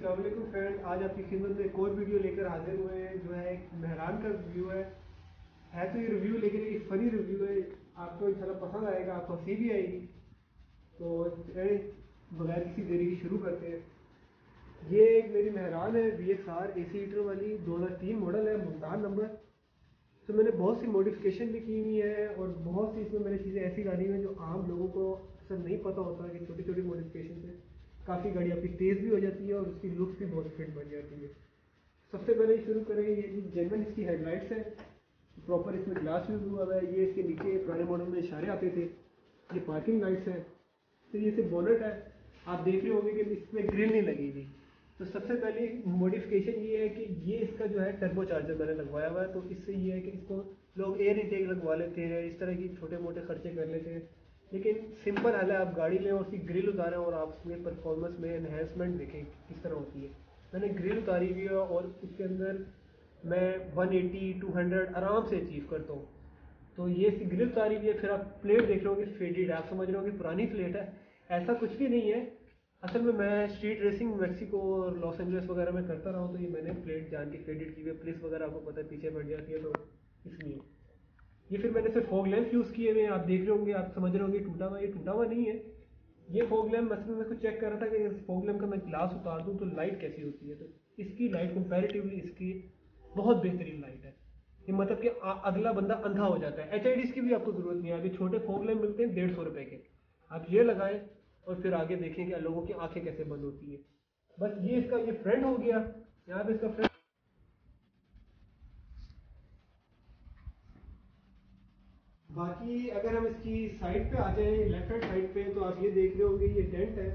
Aslam friend आज आपकी खिदमत में एक और वीडियो लेकर हाजिर हुए हैं, जो है एक मेहरान का रिव्यू है। है तो ये रिव्यू लेकिन एक फ़नी रिव्यू है। आपको इंशाल्लाह पसंद आएगा, आपको हँसी भी आएगी। तो बगैर किसी देरी की शुरू करते हैं। ये एक मेरी मेहरान है V X R A C heater वाली, दो हज़ार तीन मॉडल है मुल्तान नंबर। तो मैंने बहुत सी मॉडिफिकेशन भी की हुई है, और बहुत सी इसमें मैंने चीज़ें ऐसी डाली हुई हैं, जो आम लोगों को अक्सर नहीं पता होता कि छोटी छोटी मॉडिफिकेशन से। काफ़ी गाड़ी आपकी तेज़ भी हो जाती है और उसकी लुक भी बहुत फिट बन जाती है। सबसे पहले शुरू करेंगे ये जेनवन इसकी हेडलाइट्स है। प्रॉपर इसमें ग्लास यूज़ हुआ है। ये इसके नीचे पुराने मॉडल में इशारे आते थे। ये पार्किंग लाइट्स हैं। फिर ये सिर्फ़ बोनट है। आप देख रहे होंगे कि इसमें ग्रिल नहीं लगी हुई तो सबसे पहले मॉडिफिकेशन ये है कि ये इसका जो है टर्बो चार्जर मैंने लगवाया हुआ है। तो इससे ये है कि इसको लोग एयर इंटेक लगवा लेते हैं। इस तरह की छोटे मोटे खर्चे कर लेते हैं। लेकिन सिंपल हाल है, आप गाड़ी लें उसकी ग्रिल उतारें और आप उसमें परफॉर्मेंस में एनहेंसमेंट देखें किस तरह होती है। मैंने ग्रिल उतारी हुई है और उसके अंदर मैं 180 200 आराम से अचीव करता हूँ। तो ये ग्रिल उतारी हुई है, फिर आप प्लेट देख रहे हो। फेडेड आप समझ रहे हो कि पुरानी प्लेट है। ऐसा कुछ भी नहीं है। असल में मैं स्ट्रीट रेसिंग मैक्सिको और लॉस एंजल्स वगैरह में करता रहा हूँ तो ये मैंने प्लेट जान के फेडेड की हुई है। पुलिस वगैरह आपको पता है, पीछे बढ़ जाती है तो इसलिए। ये फिर मैंने सिर्फ़ फॉग लैम्प यूज़ किए हुए हैं, आप देख रहे होंगे, आप समझ रहे होंगे, टूटा हुआ ये टूटा हुआ नहीं है। ये फॉग लैम्प मतलब मैं चेक कर रहा था कि फॉग लैम्प का मैं ग्लास उतार दूँ तो लाइट कैसी होती है। तो इसकी लाइट कंपेरेटिवली इसकी बहुत बेहतरीन लाइट है। ये मतलब कि अगला बंदा अंधा हो जाता है। एच की भी आपको ज़रूरत नहीं है। अभी छोटे फॉग लैम्प मिलते हैं, डेढ़ सौ रुपये के। आप ये लगाएँ और फिर आगे देखें कि लोगों की आँखें कैसे बंद होती है। बस ये इसका, ये फ्रेंड हो गया। यहाँ पे इसका फ्रेंड बाकी अगर हम इसकी साइड पे आ जाएँ लेफ़्ट हैंड साइड पे तो आप ये देख रहे होंगे, ये डेंट है।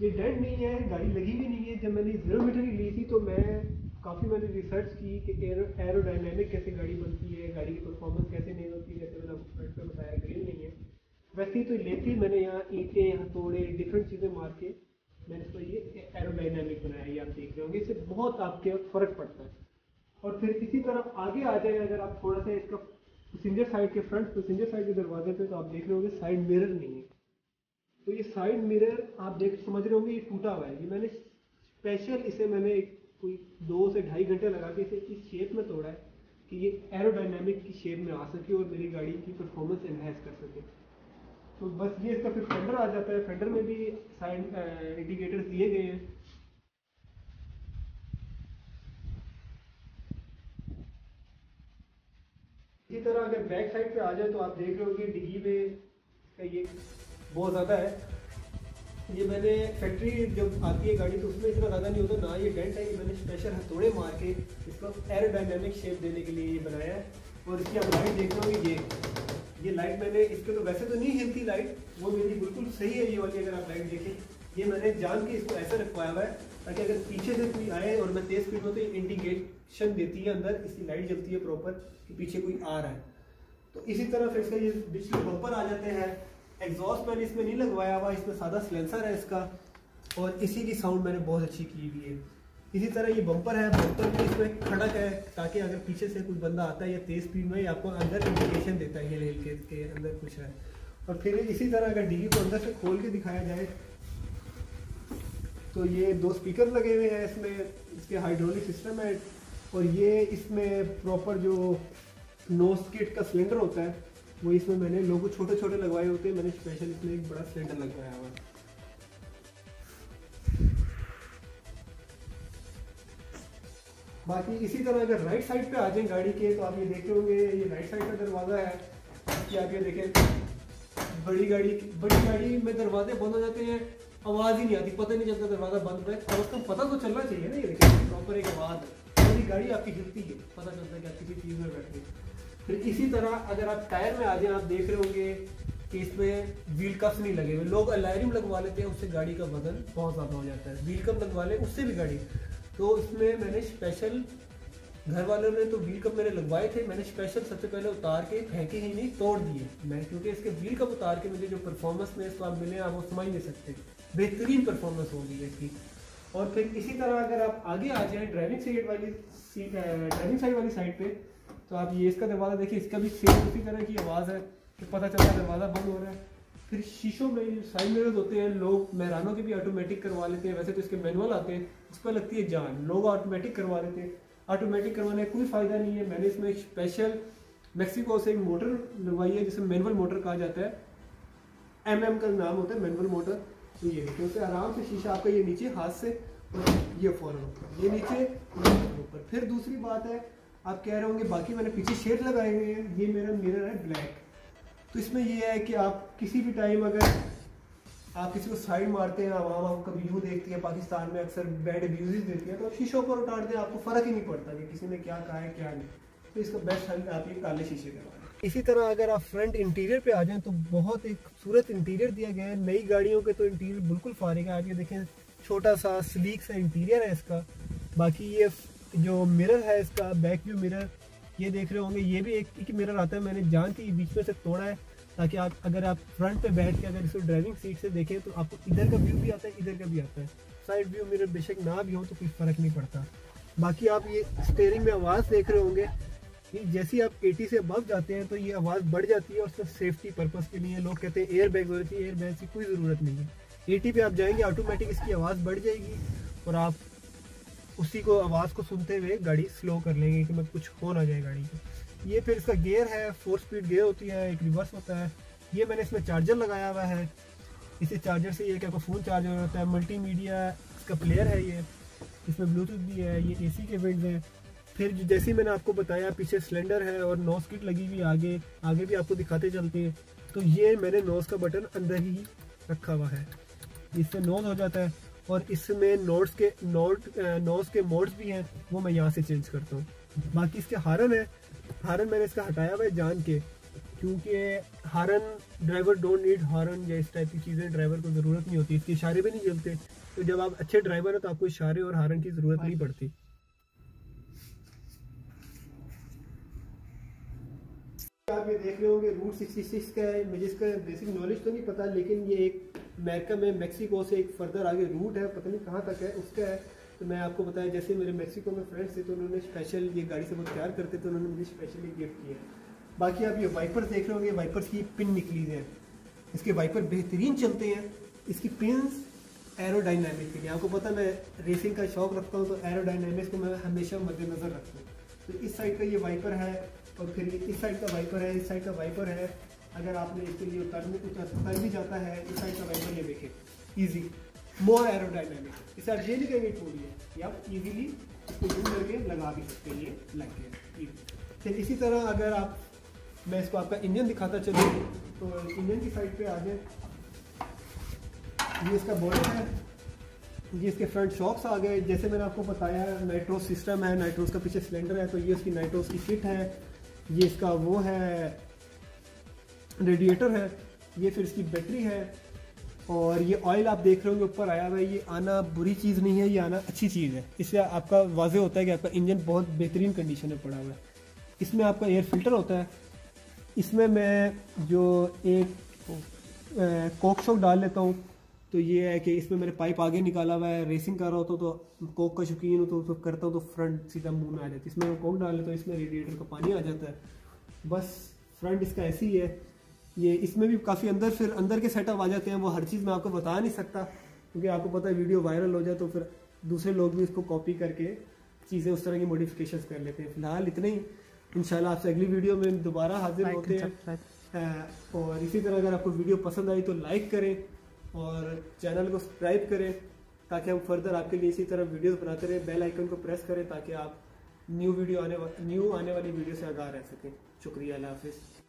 ये डेंट नहीं है, गाड़ी लगी भी नहीं है। जब मैंने ज़ीरो मीटर ली थी तो मैं, काफ़ी मैंने रिसर्च की कि एरोडाइनमिक कैसे गाड़ी बनती है, गाड़ी की परफॉर्मेंस कैसे नहीं होती, जैसे मैंने आपको फ्रंट पे बताया ग्रिल नहीं है। वैसे ही तो लेती मैंने यहाँ ईंटें, हथौड़े डिफरेंट चीज़ें मार के मैंने इसको ये एरोडाइनमिक बनाया, ये आप देख रहे होंगे। इससे बहुत आपके फ़र्क पड़ता है। और फिर इसी तरह आगे आ जाए, अगर आप थोड़ा सा इसका पैसेंजर साइड के फ्रंट पैसेंजर साइड के दरवाजे पे तो आप देख रहे होंगे साइड मिरर नहीं है। तो ये साइड मिरर आप देख, समझ रहे होंगे ये टूटा हुआ है। ये मैंने स्पेशल इसे मैंने कोई दो से ढाई घंटे लगा के इसे इस शेप में तोड़ा है कि ये एरोडाइनमिक की शेप में आ सके और मेरी गाड़ी की परफॉर्मेंस एनहेंस कर सके। तो बस ये इसका फिर फेंडर आ जाता है। फेंडर में भी साइड इंडिकेटर्स दिए गए हैं। इसी तरह अगर बैक साइड पे आ जाए तो आप देख रहे होंगे डिगी में का ये बहुत ज़्यादा है। ये मैंने फैक्ट्री जब आती है गाड़ी तो उसमें इतना ज़्यादा नहीं होता, ना ये डेंट है, ये मैंने स्पेशल हथौड़े मार के इसको एरोडाइनमिक शेप देने के लिए ये बनाया है। और इसकी आप लाइट देख रहे ये ये लाइट मैंने, इसके तो वैसे तो नहीं हिलती लाइट वो मेरी बिल्कुल सही है ये वाली, अगर आप लाइट देखें। ये मैंने जान के इसको ऐसा रखवाया हुआ है ताकि अगर पीछे से कोई आए और मैं तेज स्पीड में तो इंडिकेशन देती है अंदर इसकी लाइट जलती है प्रॉपर कि पीछे कोई आ रहा है। तो इसी तरह फिर इसका ये बिजली बम्पर आ जाते हैं। एग्जॉस्ट मैंने इसमें नहीं लगवाया हुआ इसमें सादा सिलेंसर है इसका और इसी की साउंड मैंने बहुत अच्छी की हुई है। इसी तरह ये बम्पर है बम्पर भी इसमें खड़क है ताकि अगर पीछे से कोई बंदा आता है या तेज़ स्पीड में आपको अंदर इंडिकेशन देता है हिल हिल के, अंदर कुछ है। और फिर इसी तरह अगर डिगी को अंदर से खोल के दिखाया जाए तो ये दो स्पीकर लगे हुए हैं इसमें, इसके हाइड्रोलिक सिस्टम है और ये इसमें प्रॉपर जो नोस किट का सिलेंडर होता है, वो इसमें मैंने लोगों छोटे छोटे लगवाए होते हैं, मैंने स्पेशल इसमें एक बड़ा सिलेंडर लगवाया हुआ बाकी इसी तरह अगर राइट साइड पे आ जाए गाड़ी के तो आप ये देख होंगे, ये राइट साइड का दरवाज़ा है। आप देखें, बड़ी गाड़ी बड़ी गाड़ी में दरवाजे बंद हो जाते हैं। आवाज़ ही नहीं आती, पता नहीं चलता दरवाज़ा बंद है कम अज पता तो चलना चाहिए ना ये प्रॉपर एक आवाज़। है गाड़ी आपकी हिलती है, पता चलता है कि आप किसी चीज़ में बैठे फिर इसी तरह अगर आप टायर में आ जाए, आप देख रहे होंगे कि इसमें व्हील कप्स नहीं लगे हुए। लोग अलायरिम लगवा लेते हैं, उससे गाड़ी का वज़न बहुत ज़्यादा हो जाता है। व्हील कप लगवा ले, उससे भी गाड़ी। तो इसमें मैंने स्पेशल घर वालों ने तो व्हील कप मेरे लगवाए थे, मैंने स्पेशल सबसे पहले उतार के फेंके ही नहीं, तोड़ दिए। मैं क्योंकि इसके व्हील कप उतार के मुझे जो परफॉर्मेंस में इसको आप मिले आप वो समझ नहीं सकते। बेहतरीन परफॉर्मेंस होगी इसकी। और फिर इसी तरह अगर आप आगे आ जाए ड्राइविंग साइड वाली सीट ड्राइविंग साइड वाली साइड पे तो आप ये इसका दरवाज़ा देखिए, इसका भी सेम उसी तरह की आवाज़ है कि पता चलता है दरवाज़ा बंद हो रहा है। फिर शीशों में साइड मिरर्स होते हैं, लोग मेहरानों के भी ऑटोमेटिक करवा लेते हैं। वैसे तो इसके मैनुअल आते हैं उस पर लगती है जान। लोग ऑटोमेटिक करवा लेते हैं। ऑटोमेटिक करवाने का कोई फ़ायदा नहीं है। मैंने इसमें स्पेशल मैक्सिको से एक मोटर लगवाई है, जिसे मैनुअल मोटर कहा जाता है। एम एम का नाम होता है मैनुअल मोटर ये देखिए आराम से शीशा आपका ये नीचे हाथ से और ये फ़ौरन ऊपर ये नीचे ऊपर फिर दूसरी बात है, आप कह रहे होंगे, बाकी मैंने पीछे शेड लगाए हुए हैं, ये मेरा मिरर है ब्लैक तो इसमें ये है कि आप किसी भी टाइम अगर आप किसी को साइड मारते हैं वहाँ आपका व्यू देखती है, पाकिस्तान में अक्सर बैड व्यूज़ देती है तो आप शीशों पर उतारते हैं, आपको फ़र्क ही नहीं पड़ता कि किसी ने क्या कहा है, क्या नहीं। तो इसका बेस्ट हल आप ये काले शीशे करवा इसी तरह अगर आप फ्रंट इंटीरियर पे आ जाएँ तो बहुत एक खूबसूरत इंटीरियर दिया गया है। नई गाड़ियों के तो इंटीरियर बिल्कुल फारिग है। ये देखें, छोटा सा स्लीक सा इंटीरियर है इसका। बाकी ये जो मिरर है इसका बैक व्यू मिरर ये देख रहे होंगे, ये भी एक एक मिरर आता है। मैंने जान के बीच में से तोड़ा है, ताकि आप, अगर आप फ्रंट पे बैठ के अगर इसको ड्राइविंग सीट से देखें तो आपको इधर का व्यू भी आता है, इधर का भी आता है। साइड व्यू मिरर बेशक ना भी हो तो कोई फ़र्क नहीं पड़ता। बाकी आप ये स्टेयरिंग में आवाज़ देख रहे होंगे जैसे आप 80 से अबव जाते हैं तो ये आवाज़ बढ़ जाती है और सिर्फ़ सेफ्टी पर्पज़ के लिए लोग कहते हैं एयर बैग होती है एयर बैग की कोई ज़रूरत नहीं है। एटी पे आप जाएँगे ऑटोमेटिक इसकी आवाज़ बढ़ जाएगी और आप उसी को, आवाज़ को सुनते हुए गाड़ी स्लो कर लेंगे कि मैं कुछ हो ना जाए गाड़ी को ये फिर इसका गेयर है फोर स्पीड गेयर होती है, एक रिवर्स होता है। ये मैंने इसमें चार्जर लगाया हुआ है। इसी चार्जर से ये क्या फ़ोन चार्जर होता है मल्टीमीडिया इसका प्लेयर है ये। इसमें ब्लूटूथ भी है, ये एसी के विंड्स हैं। फिर जैसे ही मैंने आपको बताया, पीछे सिलेंडर है और नोज़ किट लगी हुई आगे आगे भी आपको दिखाते चलते हैं तो ये मैंने नोज़ का बटन अंदर ही रखा हुआ है। इससे नोज़ हो जाता है और इसमें नोट्स के, नोट नोज़ के मोड्स भी हैं, वो मैं यहाँ से चेंज करता हूँ। बाकी इसके हारन है, हारन मैंने इसका हटाया हुआ है जान के, क्योंकि हारन, ड्राइवर डोंट नीड हारन या इस टाइप की चीज़ें, ड्राइवर को ज़रूरत नहीं होती, इसके इशारे भी नहीं चलते तो जब आप अच्छे ड्राइवर हैं तो आपको इशारे और हारन की ज़रूरत नहीं पड़ती। आप ये देख रहे होंगे रूट 66 का है, मुझे इसका बेसिक नॉलेज तो नहीं पता, लेकिन ये एक अमेरिका में मैक्सिको से एक फर्दर आगे रूट है, पता नहीं कहाँ तक है, उसका है। तो मैं आपको बताया, जैसे मेरे मैक्सिको में फ्रेंड्स थे तो उन्होंने स्पेशल ये गाड़ी से बहुत प्यार करते तो उन्होंने मुझे स्पेशली गिफ्ट किया। बाकी आप ये वाइपर्स देख रहे होंगे वाइपर्स की पिन निकली है। इसके वाइपर बेहतरीन चलते हैं। इसकी पिन एरोडाइनमिक के लिए। आपको पता मैं रेसिंग का शौक रखता हूँ तो एरोडाइनमिक्स को मैं हमेशा मद्देनज़र रखता हूँ। तो इस साइड का ये वाइपर है और फिर इस साइड का वाइपर है, इस साइड का वाइपर है। अगर आपने इसके लिए उतर उतर भी जाता है, इस साइड का वाइपर ये देखें। ईजी मोर एरोडाइनमिक इस साइड ये नहीं कहेंगे है आप ईजीली इसको जूम करके लगा भी सकते हैं ये लग गया फिर इसी तरह अगर आप, मैं इसको आपका इंजन दिखाता चलूँ तो इंजन की साइड पे आ जाए ये इसका बॉडी है। ये इसके फ्रंट शॉक्स आ गए। जैसे मैंने आपको बताया नाइट्रोस सिस्टम है नाइट्रोस का पीछे सिलेंडर है तो ये उसकी नाइट्रोस की किट है। ये इसका वो है रेडिएटर है, ये फिर इसकी बैटरी है, और ये ऑयल आप देख रहे होंगे ऊपर आया हुआ है, ये आना बुरी चीज़ नहीं है, ये आना अच्छी चीज़ है। इससे आपका वाजे होता है कि आपका इंजन बहुत बेहतरीन कंडीशन में पड़ा हुआ है। इसमें आपका एयर फ़िल्टर होता है। इसमें मैं जो एक कोक शॉक डाल लेता हूँ। तो ये है कि इसमें मैंने पाइप आगे निकाला हुआ है रेसिंग कर रहा होता तो कोक का शौकीन हो तो, तो करता हूँ तो फ्रंट सीधा मुँह में आ जाती है। इसमें मैं कोक डाल लेता हूँ इसमें रेडिएटर का पानी आ जाता है। बस फ्रंट इसका ऐसी ही है। ये इसमें भी काफ़ी अंदर फिर अंदर के सेटअप आ जाते हैं वो हर चीज़ मैं आपको बता नहीं सकता। क्योंकि आपको पता है वीडियो वायरल हो जाए तो फिर दूसरे लोग भी इसको कॉपी करके चीज़ें उस तरह की मॉडिफिकेशन कर लेते हैं। फ़िलहाल इतने ही। इंशाल्लाह आपसे अगली वीडियो में दोबारा हाजिर होते हैं। और इसी तरह अगर आपको वीडियो पसंद आई तो लाइक करें। और चैनल को सब्सक्राइब करें ताकि हम फर्दर आपके लिए इसी तरह वीडियोस बनाते रहें। बेल आइकन को प्रेस करें ताकि आप न्यू वीडियो आने न्यू आने वाली वीडियो से आगाह रह सकें। शुक्रिया, अल्लाह हाफिज़।